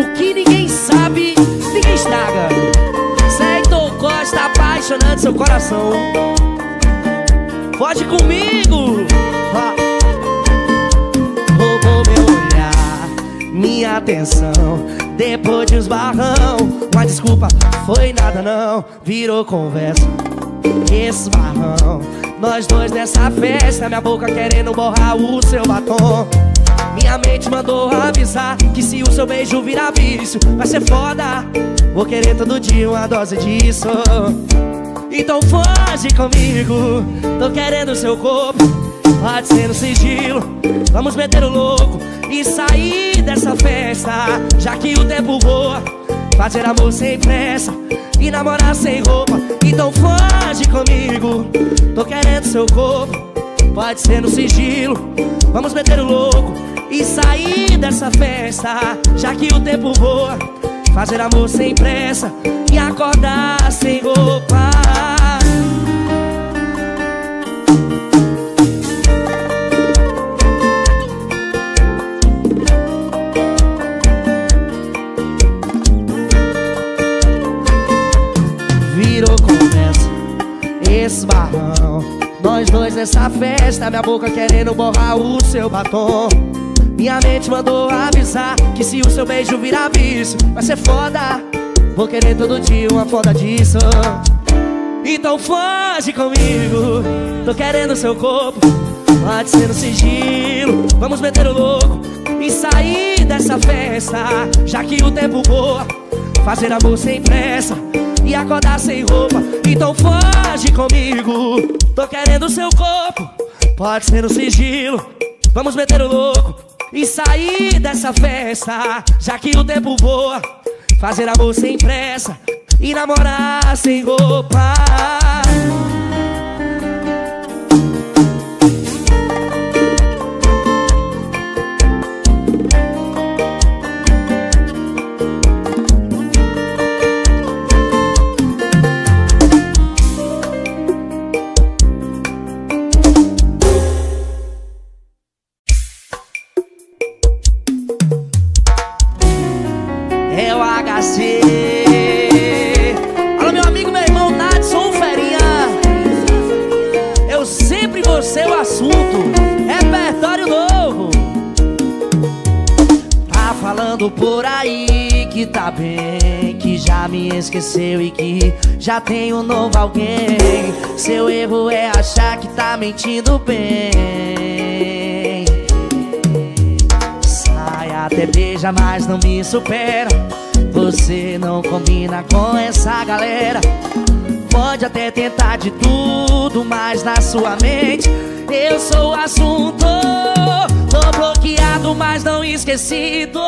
O que ninguém sabe, ninguém estraga. Sector Costa apaixonando seu coração. Pode comigo. Roubou meu olhar, minha atenção. Depois de uns barrão, uma desculpa foi nada não. Virou conversa, esse barrão. Nós dois nessa festa, minha boca querendo borrar o seu batom. Minha mente mandou avisar que se o seu beijo virar vício, vai ser foda. Vou querer todo dia uma dose disso. Então foge comigo, tô querendo seu corpo. Pode ser no sigilo, vamos meter o louco e sair dessa festa. Já que o tempo voa, fazer amor sem pressa e namorar sem roupa. Então foge comigo, tô querendo seu corpo. Pode ser no sigilo, vamos meter o louco e sair dessa festa. Já que o tempo voa, fazer amor sem pressa e acordar sem roupa. Virou conversa, esse barrão. Nós dois nessa festa, minha boca querendo borrar o seu batom. Minha mente mandou avisar que se o seu beijo virar vício, vai ser foda. Vou querer todo dia uma foda disso. Então foge comigo, tô querendo seu corpo. Pode ser no sigilo, vamos meter o louco e sair dessa festa. Já que o tempo voa, fazer amor sem pressa e acordar sem roupa. Então foge comigo, tô querendo seu corpo. Pode ser no sigilo, vamos meter o louco e sair dessa festa. Já que o tempo voa, fazer amor sem pressa e namorar sem roupa. Esqueceu e que já tem um novo alguém. Seu erro é achar que tá mentindo bem. Sai até beija, mas não me supera. Você não combina com essa galera. Pode até tentar de tudo, mas na sua mente eu sou o assunto. Tô bloqueado, mas não esquecido.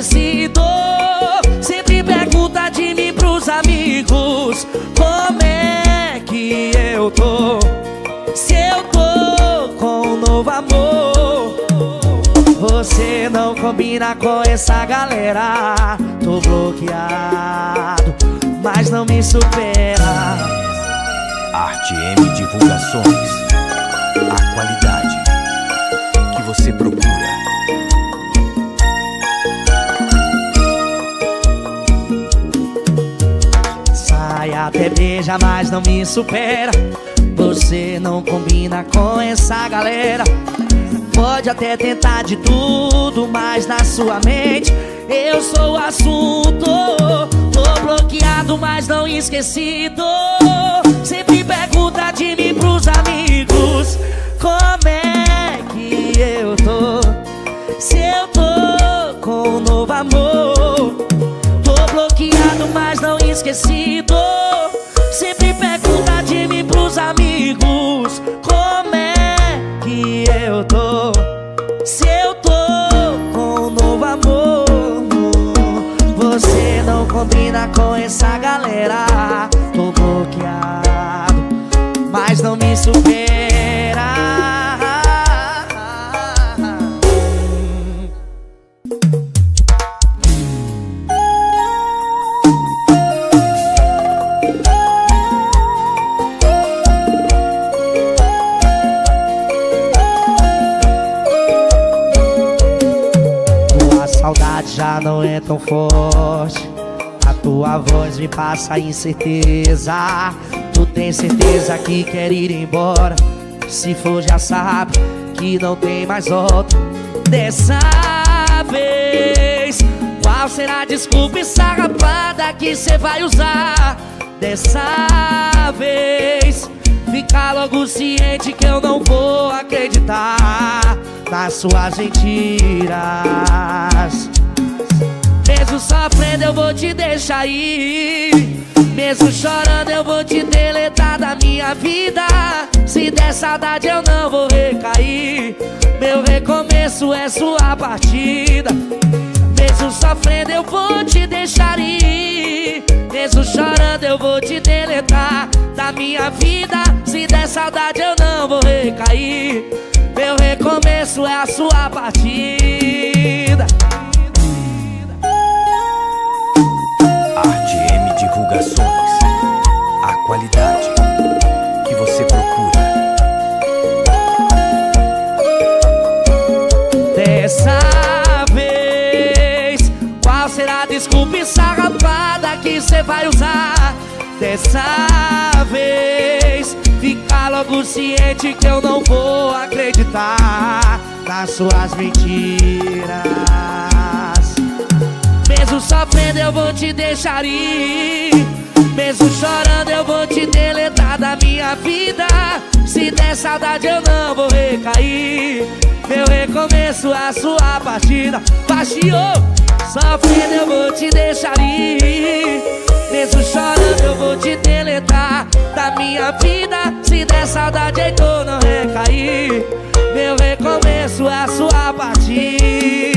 Esquecido. Sempre pergunta de mim pros amigos: Como é que eu tô? Se eu tô com um novo amor. Você não combina com essa galera. Tô bloqueado, mas não me supera. Arte M Divulgações. A qualidade que você procura. Até beija, mas não me supera. Você não combina com essa galera. Pode até tentar de tudo, mas na sua mente eu sou o assunto. Tô bloqueado, mas não esquecido. Sempre pergunta de mim pros amigos: Como é que eu tô? Se eu tô com um novo amor. Bloqueado, mas não esquecido. Sempre pergunta de mim pros amigos: Como é que eu tô? Passa incerteza. Tu tem certeza que quer ir embora? Se for, já sabe que não tem mais volta. Dessa vez, qual será a desculpa ensarrapada que cê vai usar? Dessa vez, fica logo ciente que eu não vou acreditar nas suas mentiras. Mesmo sofrendo eu vou te deixar ir. Mesmo chorando eu vou te deletar da minha vida. Se der saudade eu não vou recair. Meu recomeço é sua partida. Mesmo sofrendo eu vou te deixar ir. Mesmo chorando eu vou te deletar da minha vida. Se der saudade eu não vou recair. Meu recomeço é a sua partida Divulgações. A qualidade que você procura. Dessa vez, qual será a desculpa ensarrapada que você vai usar? Dessa vez, fica logo ciente que eu não vou acreditar nas suas mentiras. Mesmo sofrendo eu vou te deixar ir. Mesmo chorando eu vou te deletar da minha vida. Se der saudade eu não vou recair. Meu recomeço é a sua partida. Baixeou Sofrendo eu vou te deixar ir. Mesmo chorando eu vou te deletar da minha vida. Se der saudade eu não recair Meu recomeço é a sua partida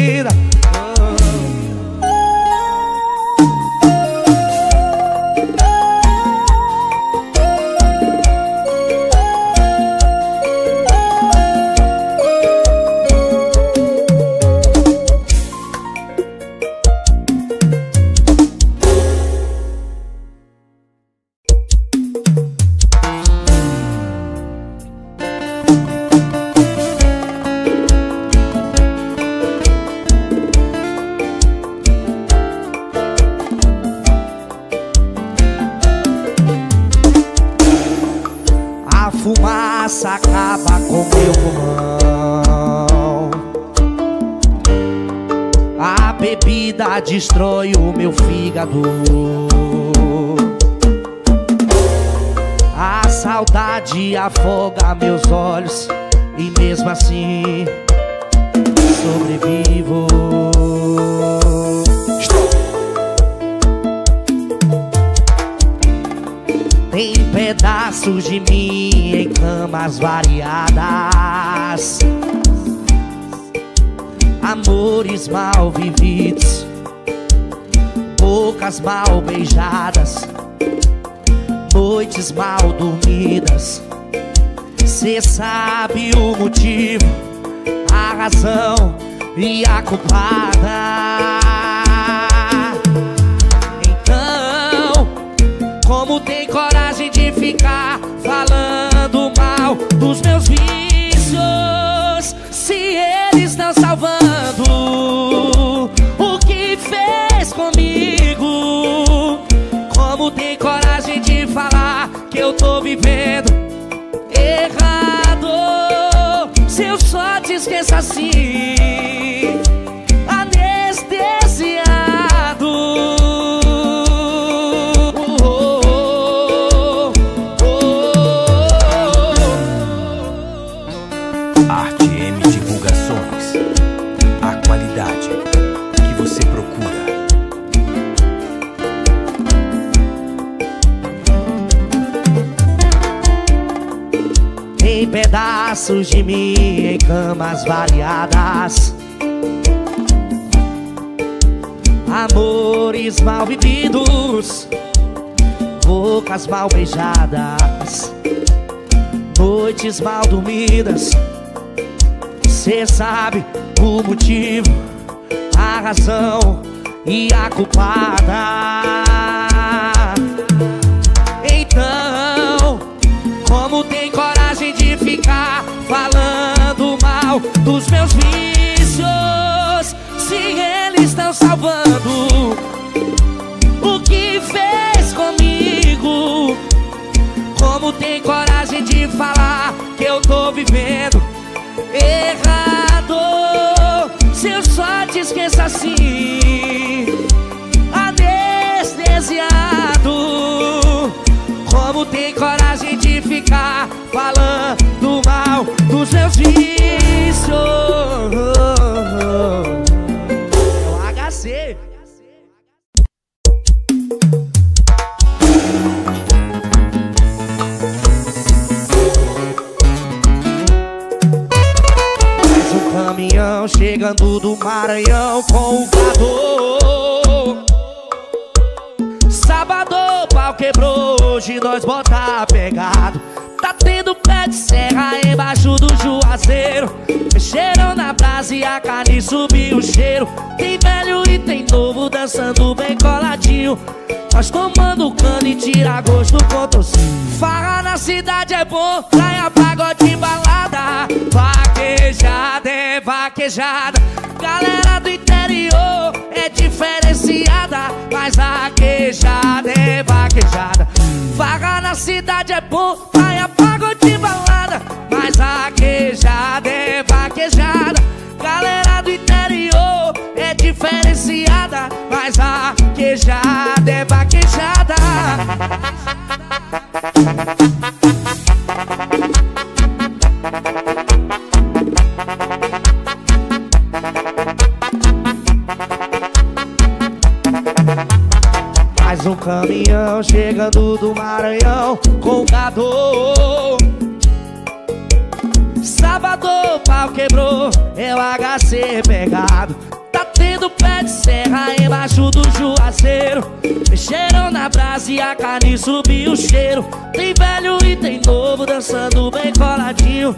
destrói o meu fígado. A saudade afoga meus olhos E mesmo assim sobrevivo pedaços de mim em camas variadas Amores mal vividos bocas mal beijadas, noites mal dormidas. Cê sabe o motivo, a razão e a culpada. Ficar falando mal dos meus vícios? Se eles estão salvando o que fez comigo. Como tem coragem de falar que eu tô vivendo errado Se eu só te esqueço assim pedaços de mim em camas variadas. Amores mal vividos Bocas mal beijadas. Noites mal dormidas Cê sabe o motivo A razão e a culpada. Então, como tem coragem de ficar dos meus vícios. Se ele eles estão salvando o que fez comigo. Como tem coragem de falar que eu tô vivendo errado? Se eu só te esqueço assim, anestesiado. Como tem coragem de ficar falando mal dos meus É o HC. Mais um caminhão chegando do Maranhão com o gado. Sábado pau quebrou, hoje nós bota pegado. Tá tendo pé de serra embaixo do juazeiro. Mexeram na brasa e a carne subiu o cheiro. Tem velho e tem novo dançando bem coladinho. Nós tomando cano e tira gosto com tocinho. Farra na cidade é bom, praia, pagode, balada. Vaquejada é vaquejada. Galera do interior é diferenciada. Mas vaquejada é vaquejada. Farra na cidade é bom, praia, pagode, balada. Mas vaquejada é vaquejada. Galera do interior é diferenciada. Mas vaquejada é vaquejada. Caminhão chegando do Maranhão com gado. Sábado o pau quebrou, é o HC pegado. Tá tendo pé de serra embaixo do juazeiro. Mexeram na brasa e a carne subiu o cheiro. Tem velho e tem novo dançando bem coladinho.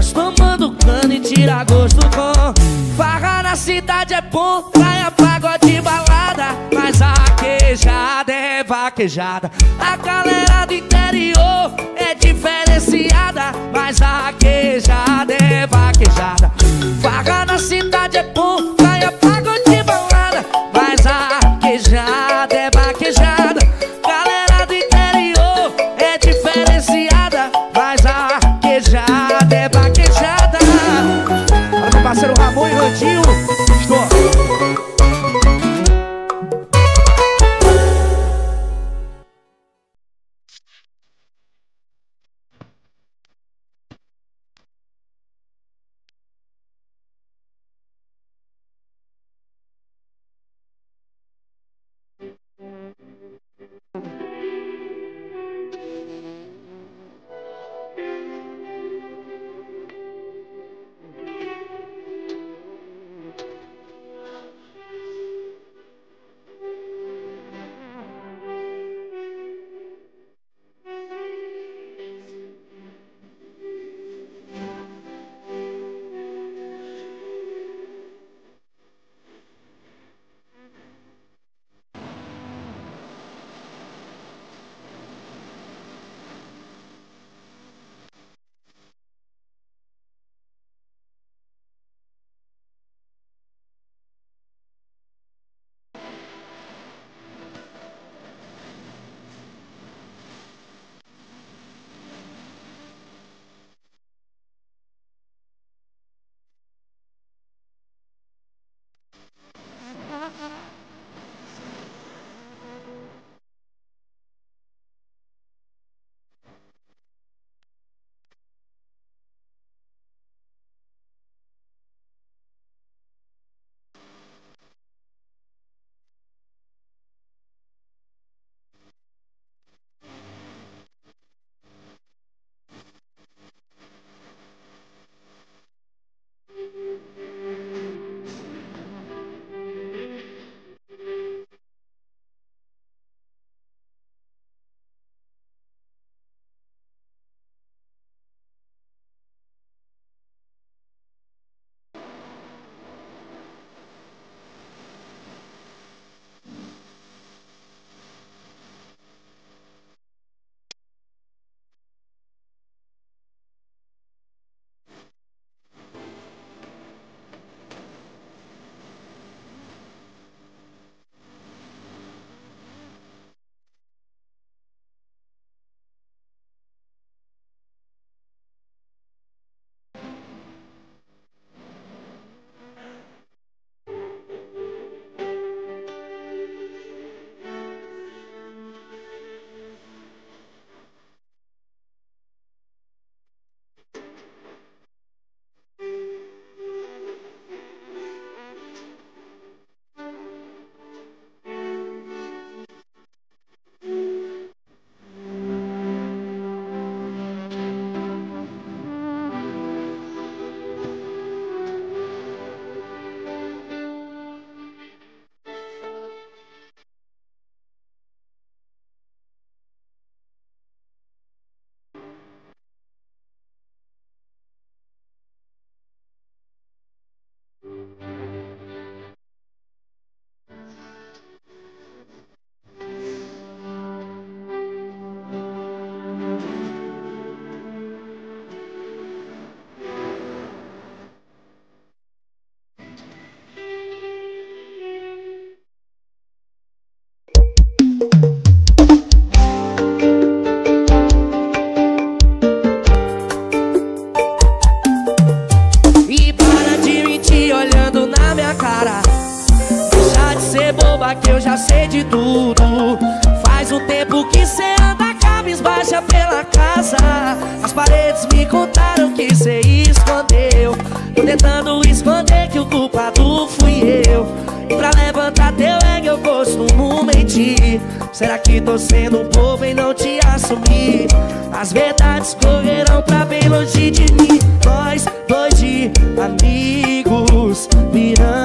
Nós tomando cano e tira gosto com Farra na cidade é bom, praia, pagode, balada Mas vaquejada é vaquejada. A galera do interior é diferenciada Mas vaquejada é vaquejada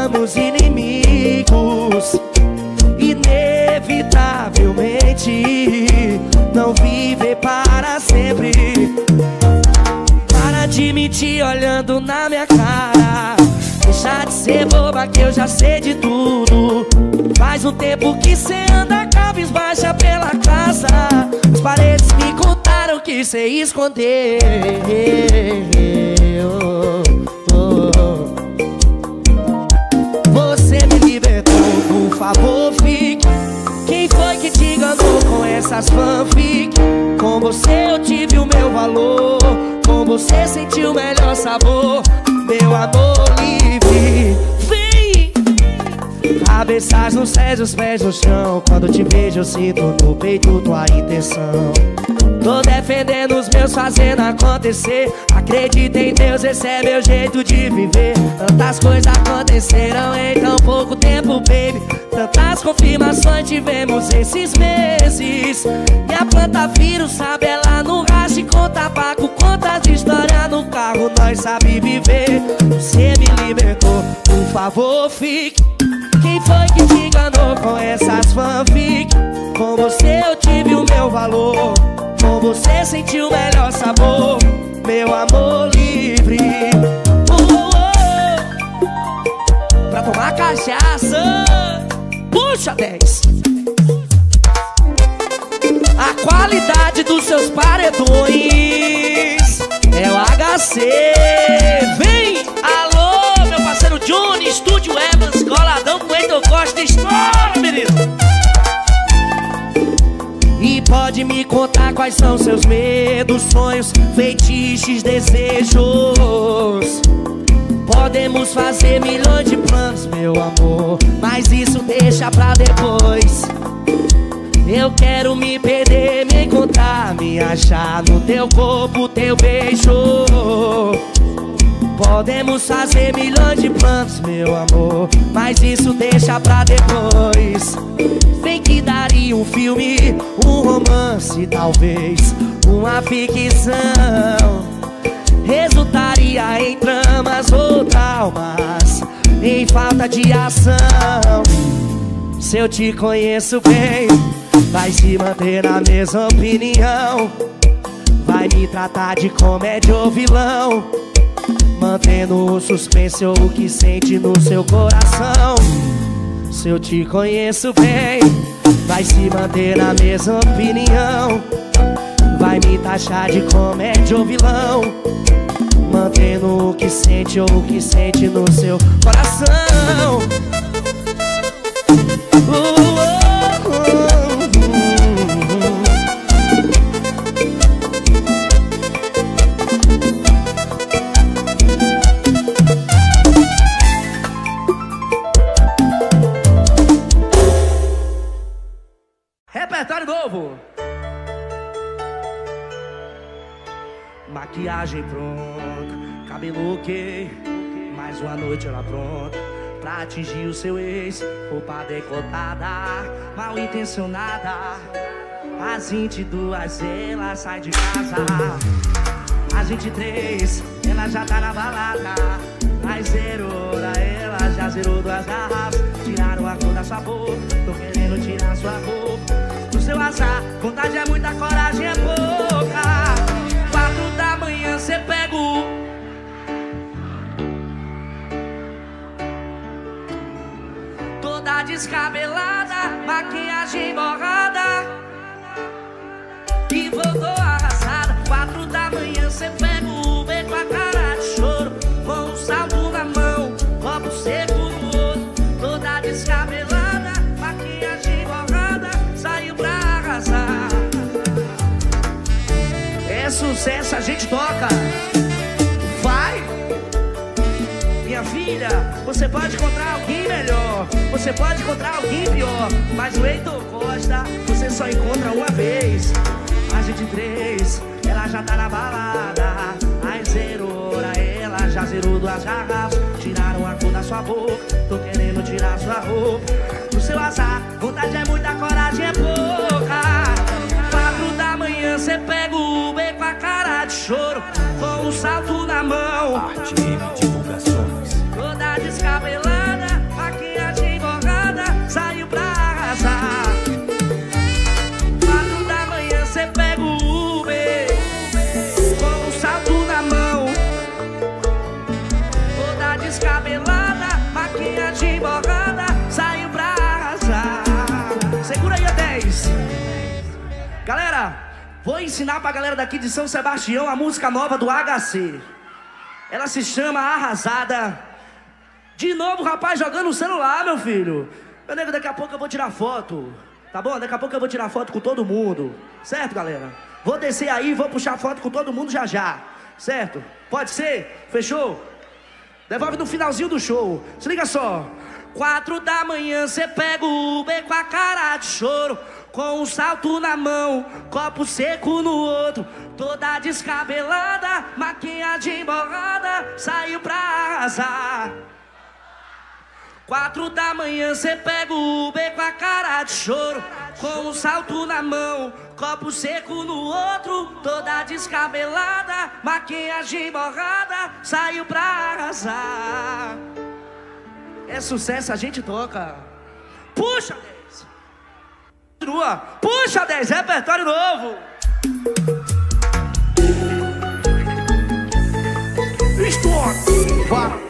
Viramos inimigos Inevitavelmente Não viver para sempre. Para de mentir olhando na minha cara Deixa de ser boba que eu já sei de tudo. Faz um tempo que cê anda cabisbaixa pela casa As paredes me contaram que cê escondeu. Você me libertou, por favor fique. Quem foi que te enganou com essas fanfic? Com você eu tive o meu valor. Com você senti o melhor sabor. Meu amor livre. Vem! Cabeças no céu, os pés no chão. Quando te vejo eu sinto no peito tua intenção Tô defendendo os meus, fazendo acontecer. Acredita em Deus, esse é meu jeito de viver. Tantas coisas aconteceram em tão pouco tempo, baby. Tantas confirmações tivemos esses meses. E a planta vírus sabe, ela no racha com tabaco Quantas histórias no carro nós sabe viver. Você me libertou, por favor fique. Quem foi que te enganou com essas fanfic? Com você eu tive o meu valor. com você senti o melhor sabor. Meu amor livre. Uh, uh, uh. Pra tomar cachaça. Puxa 10 A qualidade dos seus paredões É o HC me contar quais são seus medos, sonhos, feitiços, desejos. Podemos fazer milhões de planos, meu amor Mas isso deixa pra depois. Eu quero me perder, me encontrar Me achar no teu corpo, teu beijo Podemos fazer milhões de planos, meu amor. Mas isso deixa pra depois. Vem que daria um filme, um romance Talvez. Uma ficção. Resultaria em tramas ou traumas Em falta de ação. Se eu te conheço bem Vai se manter na mesma opinião. Vai me tratar de comédia ou vilão Mantendo o suspense ou o que sente no seu coração. Se eu te conheço bem Vai se manter na mesma opinião. Vai me taxar de comédia ou vilão. Mantendo o que sente ou o que sente no seu coração. Uh, noite ela pronta pra atingir o seu ex. Roupa decotada, mal intencionada. Às 22 ela sai de casa. Às 23 ela já tá na balada. Às zero hora ela já zerou duas garrafas. Tiraram a cor da sua boca, tô querendo tirar sua roupa. Do seu azar, vontade é muita, coragem é pouca. Toda descabelada, maquiagem borrada. E voltou arrasada. Quatro da manhã cê pega o Uber com a cara de choro. Com um salto na mão, copo seco no outro. Toda descabelada, maquiagem borrada. Saiu pra arrasar. É sucesso, a gente toca. Família, você pode encontrar alguém melhor, você pode encontrar alguém pior, mas o Heitor Costa você só encontra uma vez. Às 23, ela já tá na balada, aí zerou, ela já zerou duas garrafas, tiraram a cor da sua boca, tô querendo tirar sua roupa. No seu azar, vontade é muita, coragem é pouca. Quatro da manhã, cê pega o Uber com a cara de choro, com um salto na mão. Vou ensinar pra galera daqui de São Sebastião a música nova do HC. Ela se chama Arrasada. De novo, rapaz jogando o celular, meu filho. Meu nego, daqui a pouco eu vou tirar foto. Tá bom? Daqui a pouco eu vou tirar foto com todo mundo. Certo, galera? Vou descer aí e vou puxar foto com todo mundo já já. Certo? Pode ser? Fechou? Devolve no finalzinho do show. Se liga só. Quatro da manhã cê pega o Uber com a cara de choro. Com um salto na mão, copo seco no outro. Toda descabelada, maquiagem borrada, saiu pra arrasar. Quatro da manhã cê pega o Uber com a cara de choro Com um salto na mão, copo seco no outro Toda descabelada, maquiagem borrada Saiu pra arrasar É sucesso, a gente toca. Puxa, 10 Continua, puxa, 10, repertório novo. Estoque, vai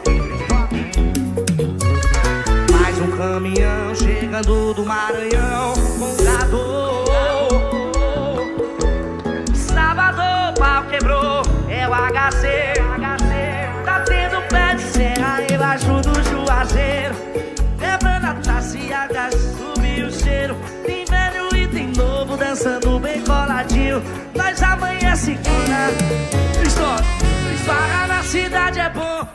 mais um caminhão chegando do Maranhão. Com gado. Sábado, pau quebrou, é o HC. Coladinho. Nós amanhece quina. Estou, esbarra na cidade é bom.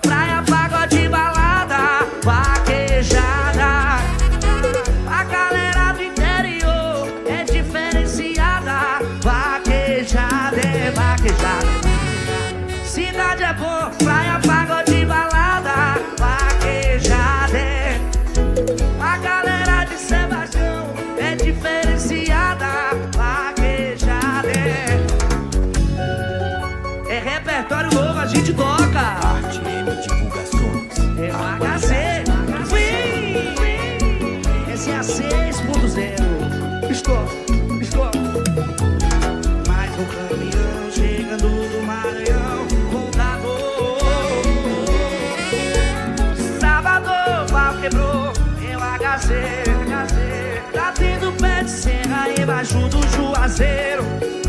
Embaixo do juazeiro.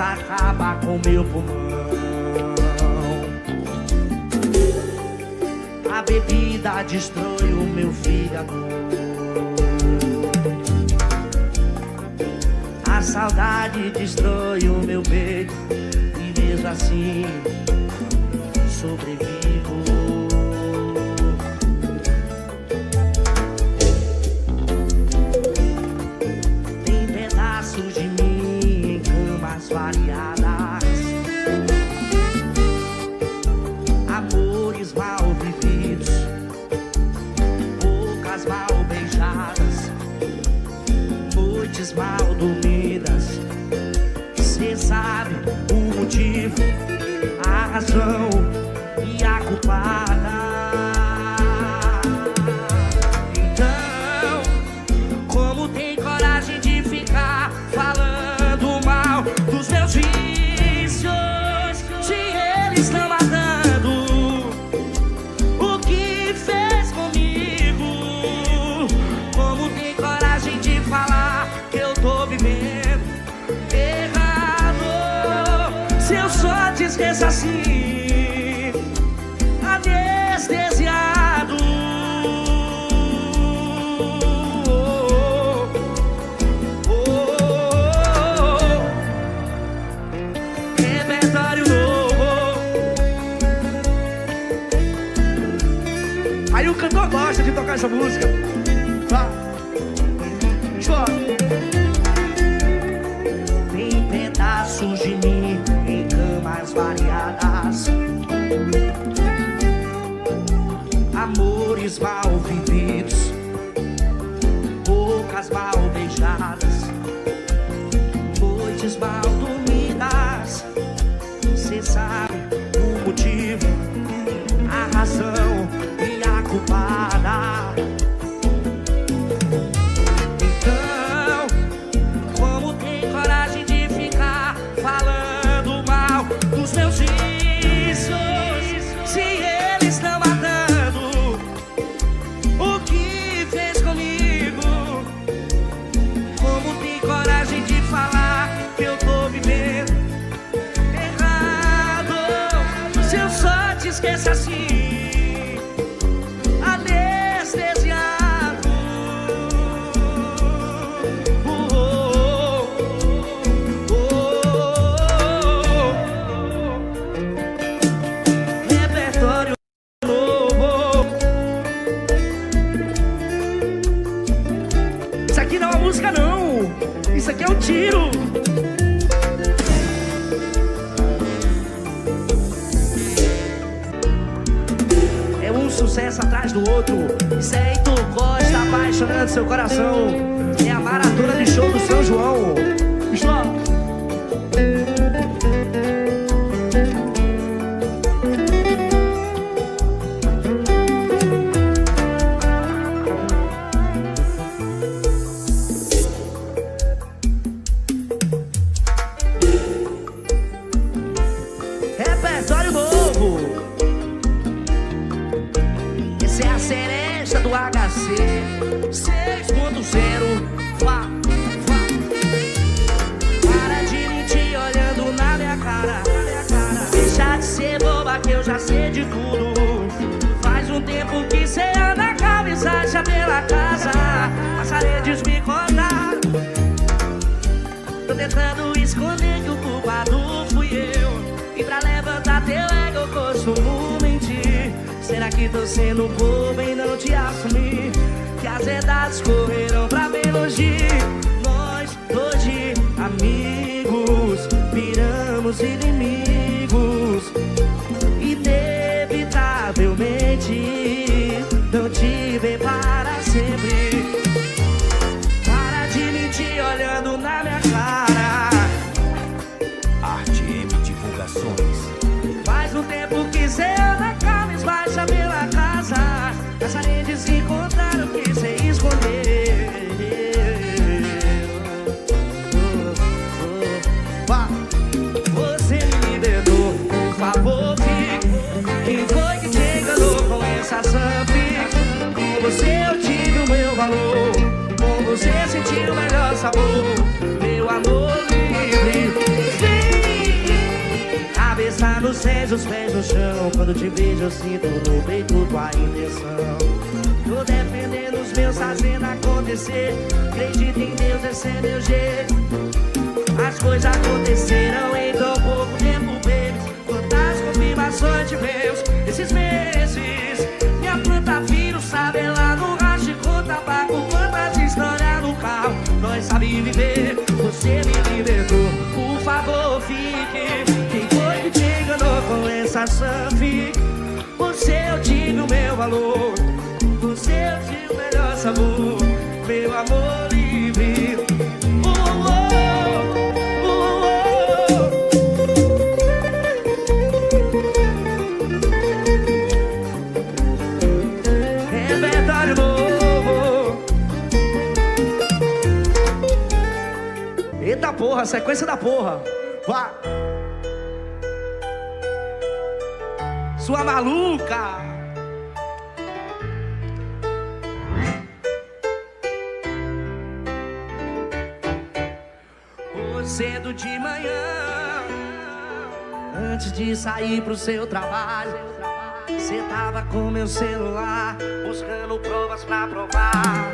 Fumaça acaba com meu pulmão. A bebida destrói o meu fígado. A saudade destrói o meu peito. E mesmo assim sobrevivo. Noites do HC 6.0. Vá, vá. Para de mentir olhando na minha cara. Deixa de ser boba que eu já sei de tudo. Faz um tempo que cê anda visagem pela casa. As paredes me contaram. Tô tentando esconder que o culpado fui eu. E pra levantar teu ego eu costumo que tô sendo bobo em não te assumir? Que as verdades correram pra bem longe. Nós, hoje, amigos, viramos inimigos. Sabor. Meu amor livre. Vem. Cabeça no céu, os pés no chão. Quando te vejo, eu sinto no peito tua intenção. Tô defendendo os meus, fazendo acontecer. Acredito em Deus, esse é meu jeito. As coisas aconteceram em tão pouco tempo, baby. Quantas confirmações tivemos esses meses? Sabe viver. Você me libertou, por favor, fique. Quem foi que te enganou com essa surf? Você eu tive o meu valor. Você eu tive o melhor sabor. Meu amor sequência da porra. Vá. Sua maluca. Cedo de manhã, antes de sair pro seu trabalho, você tava com meu celular, buscando provas pra provar.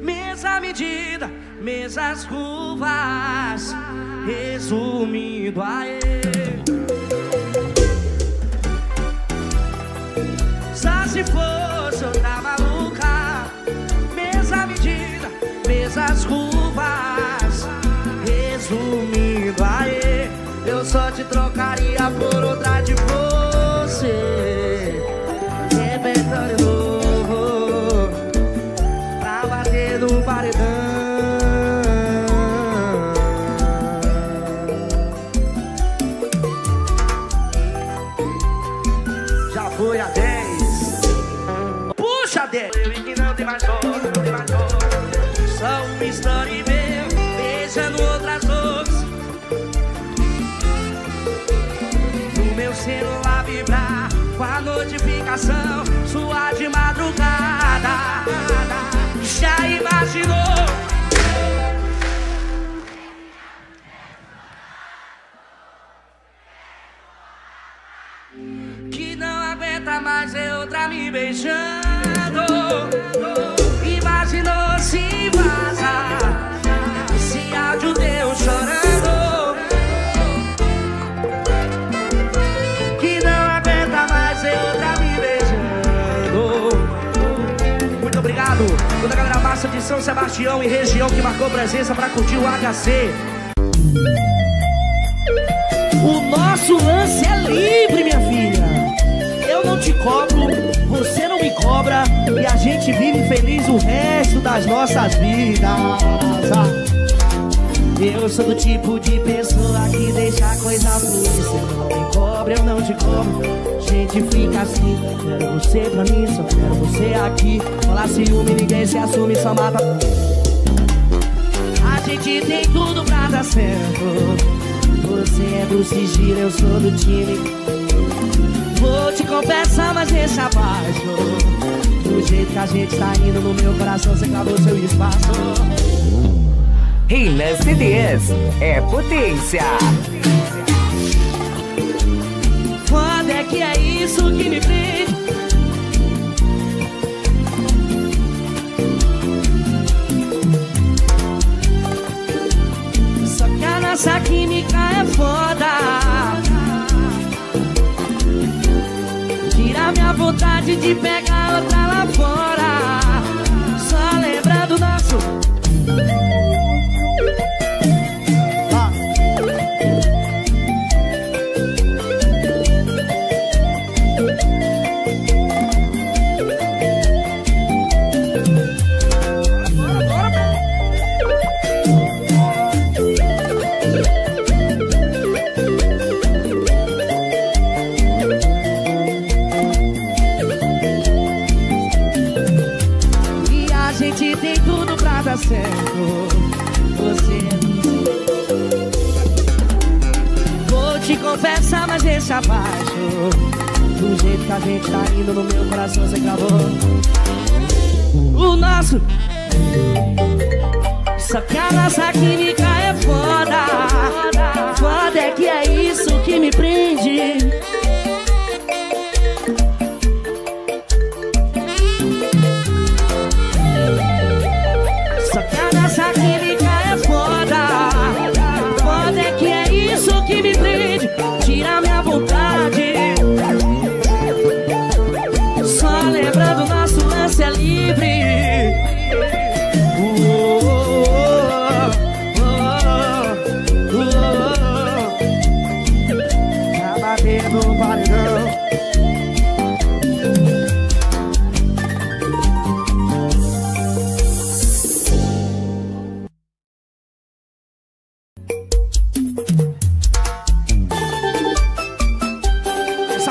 Mesa medida, mesas curvas, resumindo a ele. Notificação sua de madrugada. Já imaginou? Que não aguenta mais ver outra me beijando. São Sebastião e região que marcou presença pra curtir o HC. O nosso lance é livre, minha filha. Eu não te cobro, você não me cobra e a gente vive feliz o resto das nossas vidas. Eu sou do tipo de pessoa que deixa coisa fluir. Você não me cobra, eu não te cobro. Gente, fica assim. Quero você pra mim, só quero você aqui. Falar ciúme, ninguém se assume, só mata. A gente tem tudo pra dar certo. Você é do sigilo, eu sou do time. Vou te confessar, mas deixa abaixo. Do jeito que a gente tá indo no meu coração, você acabou seu espaço. Reina CDs é potência. Foda é que é isso que me prende. Só que a nossa química é foda. Tira minha vontade de pegar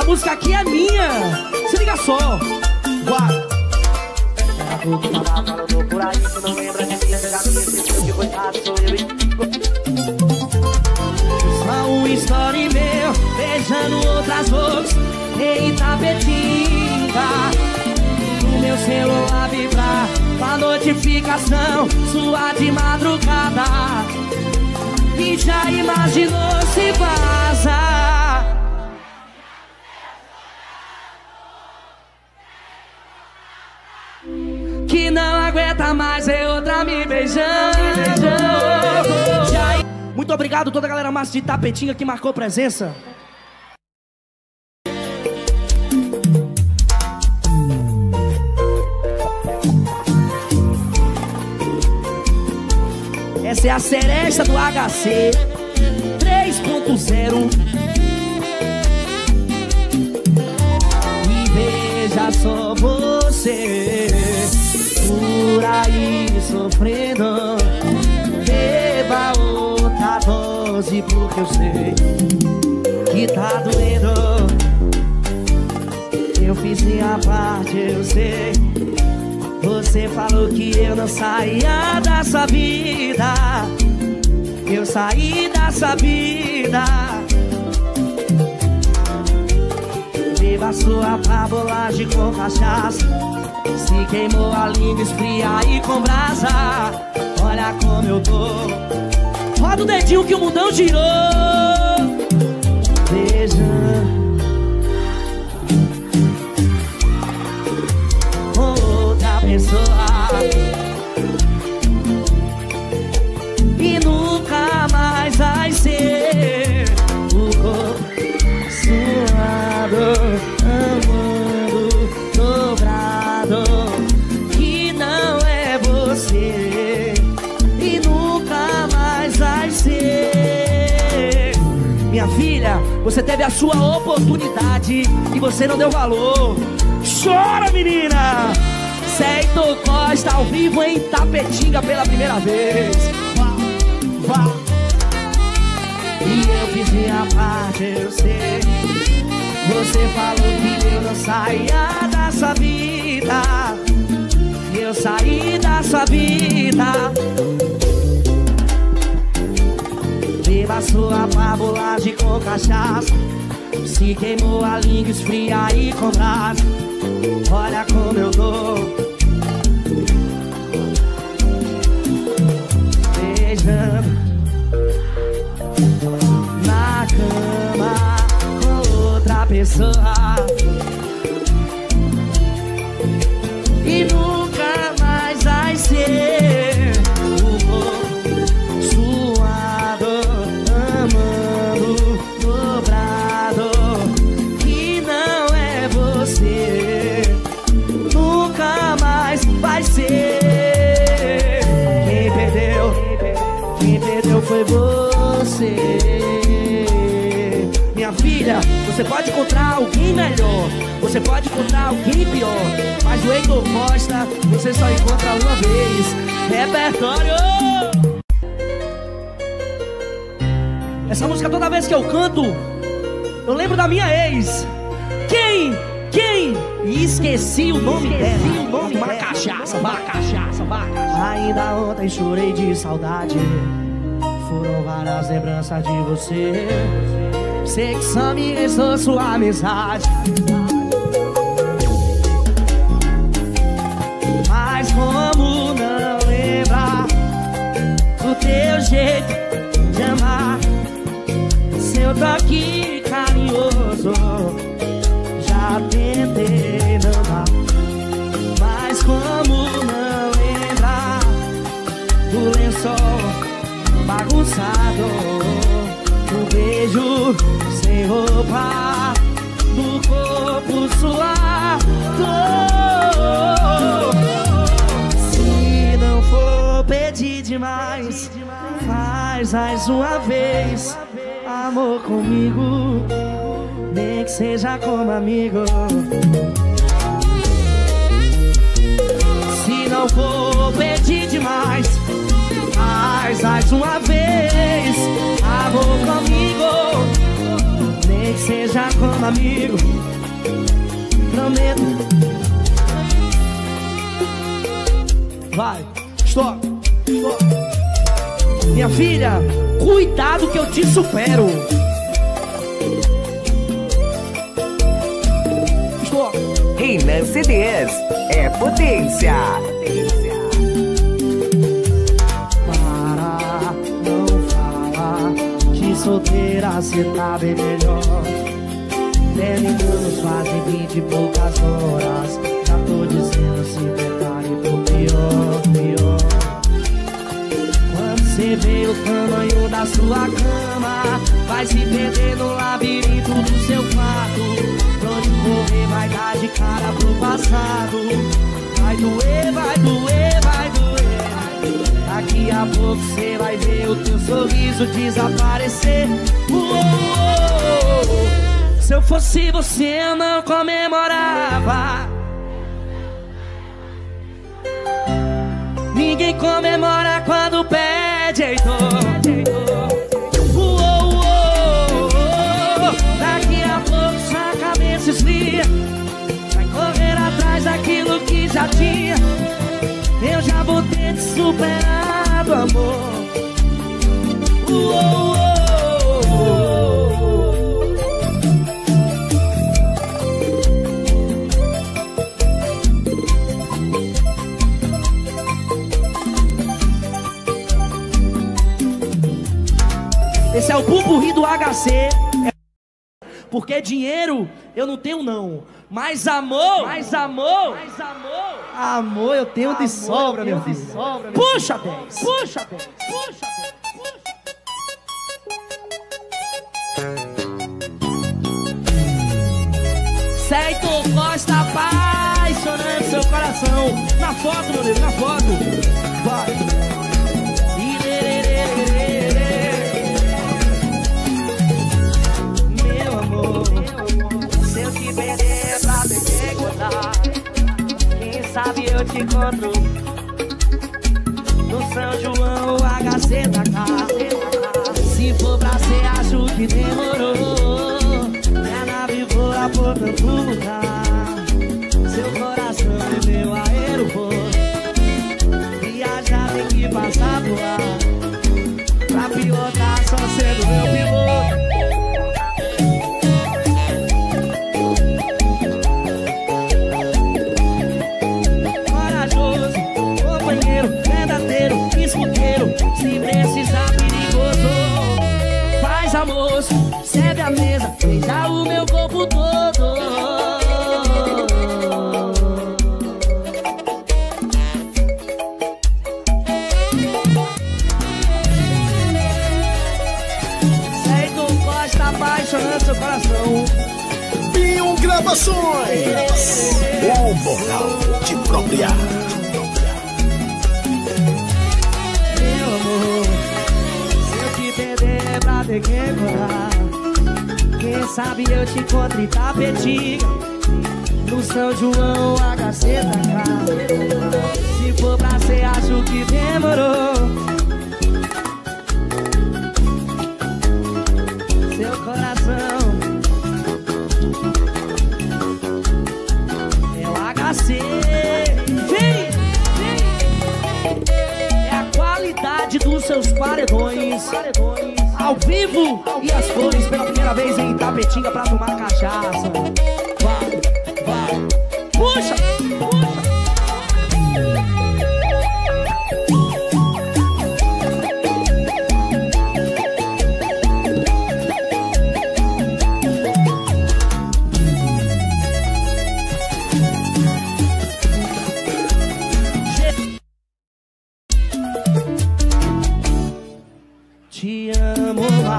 música aqui é minha. Se liga só. Eu Só um story meu, beijando outras bocas em Tapetinga O meu celular vibrar, com a notificação sua de madrugada. E já imaginou se vaza mais ver outra me beijando. Muito obrigado toda a galera massa de Tapetinga que marcou presença. Essa é a cereja do HC 3.0 E veja só você por aí sofrendo. Beba outra dose porque eu sei que tá doendo. Eu fiz minha parte, eu sei. Você falou que eu não saía dessa vida. Eu saí dessa vida Beba sua pabolagem com cachaça. Se queimou a língua esfria e com brasa. Olha como eu tô. Roda o dedinho que o mundão girou. Veja teve a sua oportunidade E você não deu valor. Chora, menina! Certo Costa ao vivo em Tapetinga pela primeira vez. Vá, vá. E eu fiz minha parte, eu sei. Você falou que eu não saía dessa vida. Eu saí dessa vida Beba sua pabolagem com cachaça. Se queimou a língua esfria e com brasa Olha como eu tô Beijando Na cama com outra pessoa você pode encontrar alguém melhor Você pode encontrar alguém pior Mas o Heitor Costa Você só encontra uma vez. Repertório! Essa música toda vez que eu canto Eu lembro da minha ex. Quem? Quem? E esqueci o nome dela. O nome Uma cachaça, uma cachaça, uma cachaça. Ainda ontem chorei de saudade. Foram várias lembranças de você Sei que só me restou sua amizade. Mas como não lembrar Do teu jeito de amar? Seu toque carinhoso Já tentei não dar. Mas como não lembrar Do lençol bagunçado Do beijo sem roupa Do corpo suado Se não for pedir demais. Faz mais uma vez Amor comigo Nem que seja como amigo. Se não for pedir demais Faz mais uma vez Amor comigo Nem que seja como amigo. Prometo. Vai, stop, stop. Minha filha, cuidado que eu te supero. Stop. Renan CDs é potência. Para, solteira cê tá bem melhor. Terminamos fazem vinte e poucas horas. Já tô dizendo se prepare pro pior, pior. Quando cê vê o tamanho da sua cama Vai se perder no labirinto do seu quarto. Pra onde correr vai dar de cara pro passado. Vai doer, vai doer, vai doer Daqui a pouco cê vai ver o teu sorriso desaparecer. Uou, uou. Se eu fosse você eu não comemorava. Ninguém comemora quando pede Heitor Vai correr atrás daquilo que já tinha Eu já vou ter te superado, amor Uou, uou. Esse é o pupurri do HC. É Porque dinheiro eu não tenho não. Mas amor, mais amor, mais amor. Amor eu tenho de sobra, meu filho. Puxa, 10. Puxa, 10. Puxa, 10. Certo, Costa apaixonando seu coração. Na foto, meu Deus, na foto. Vai. Sabe eu te encontro no São João HC da cá. Se for pra ser, acho que demorou. Minha nave voa por tanto lugar. Seu coração é meu aeroporto. Viajar tem que passar por lá.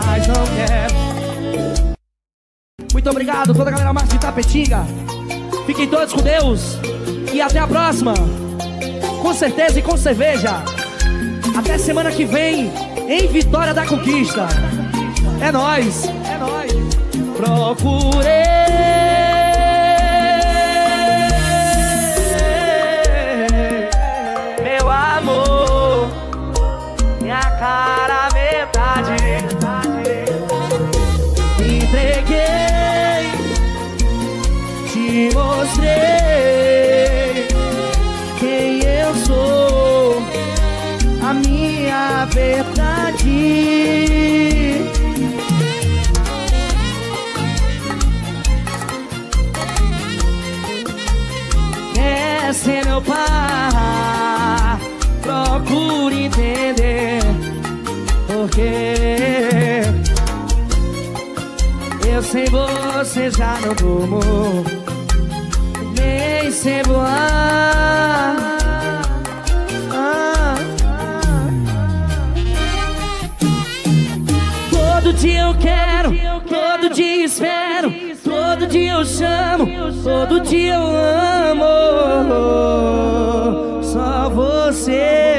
Mas não quero. Muito obrigado, toda a galera mais de Tapetinga. Fiquem todos com Deus. E até a próxima. Com certeza e com cerveja. Até semana que vem, em Vitória da Conquista. É nóis. É nóis. Procurei. Sem você já não durmo Nem sem voar. Todo dia eu quero, todo dia espero Todo dia eu chamo, todo dia eu amo. Só você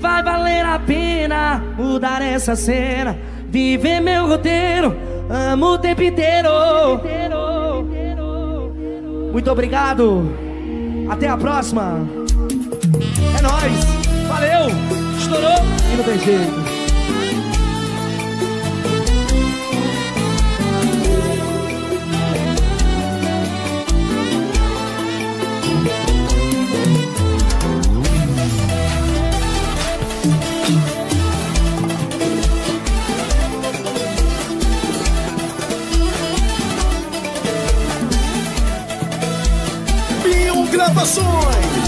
vai valer a pena mudar essa cena. Viver meu roteiro, amo o tempo inteiro. Muito obrigado. Até a próxima. É nóis, valeu. Estourou. E não tem jeito informações.